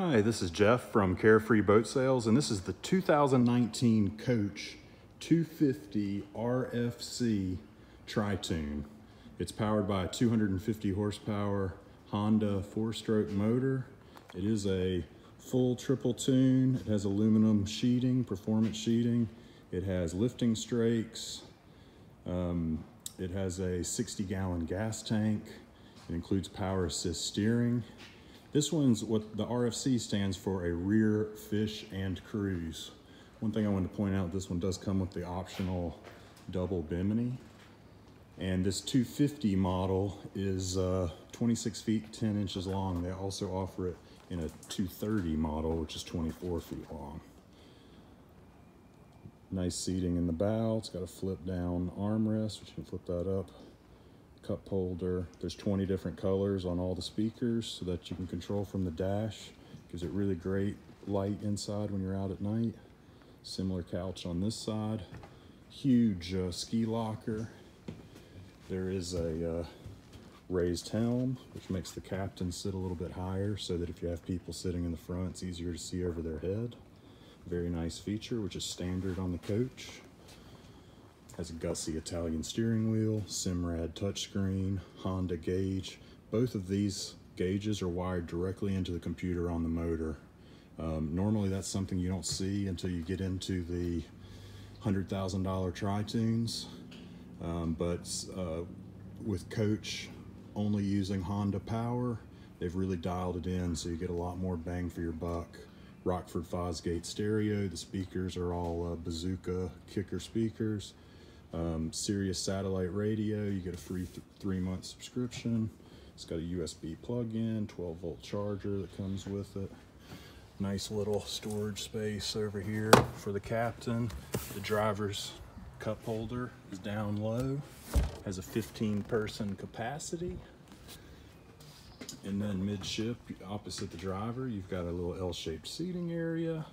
Hi, this is Jeff from Carefree Boat Sales, and this is the 2019 Coach 250 RFC Tri-Toon. It's powered by a 250 horsepower Honda four-stroke motor. It is a full triple toon. It has aluminum sheeting, performance sheeting. It has lifting strakes. Um, it has a 60 gallon gas tank. It includes power assist steering. This one's what the RFC stands for, a rear fish and cruise. One thing I wanted to point out, this one does come with the optional double bimini. And this 250 model is uh, 26 feet, 10 inches long. They also offer it in a 230 model, which is 24 feet long. Nice seating in the bow. It's got a flip down armrest, which you can flip that up cup holder. There's 20 different colors on all the speakers so that you can control from the dash. Gives it really great light inside when you're out at night. Similar couch on this side. Huge uh, ski locker. There is a uh, raised helm, which makes the captain sit a little bit higher so that if you have people sitting in the front, it's easier to see over their head. Very nice feature, which is standard on the coach. Has a Gussi Italian steering wheel, Simrad touchscreen, Honda gauge. Both of these gauges are wired directly into the computer on the motor. Um, normally that's something you don't see until you get into the $100,000 tri-toons. Um, but uh, with Coach only using Honda power, they've really dialed it in so you get a lot more bang for your buck. Rockford Fosgate stereo, the speakers are all uh, bazooka kicker speakers um, Sirius satellite radio. You get a free th three month subscription. It's got a USB plug-in, 12 volt charger that comes with it. Nice little storage space over here for the captain. The driver's cup holder is down low. Has a 15 person capacity. And then midship, opposite the driver, you've got a little L-shaped seating area.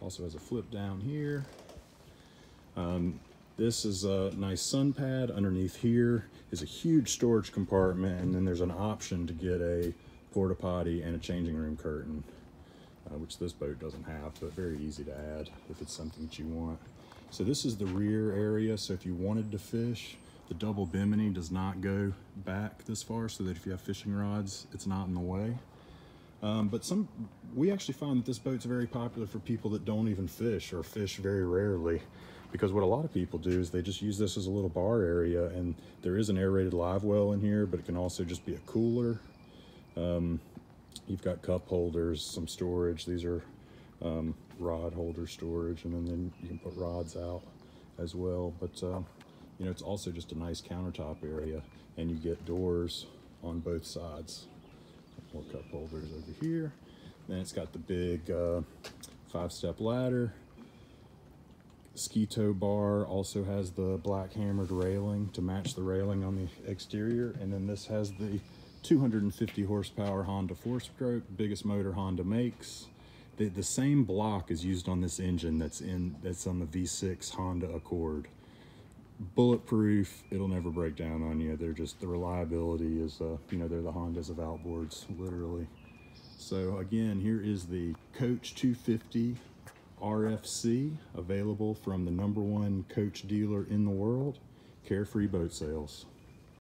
Also has a flip down here. Um, this is a nice sun pad. Underneath here is a huge storage compartment, and then there's an option to get a porta potty and a changing room curtain, uh, which this boat doesn't have, but very easy to add if it's something that you want. So this is the rear area. So if you wanted to fish, the double bimini does not go back this far so that if you have fishing rods, it's not in the way. Um, but some, we actually found that this boat's very popular for people that don't even fish or fish very rarely. Because what a lot of people do is they just use this as a little bar area and there is an aerated live well in here but it can also just be a cooler. Um, you've got cup holders some storage. These are um, rod holder storage and then, then you can put rods out as well. But uh, you know it's also just a nice countertop area and you get doors on both sides more cup holders over here then it's got the big uh, five step ladder ski bar also has the black hammered railing to match the railing on the exterior. And then this has the 250 horsepower Honda four stroke, biggest motor Honda makes. The, the same block is used on this engine that's in that's on the V6 Honda Accord. Bulletproof, it'll never break down on you. They're just, the reliability is, uh, you know, they're the Hondas of outboards, literally. So again, here is the Coach 250 RFC, available from the number one coach dealer in the world, Carefree Boat Sales.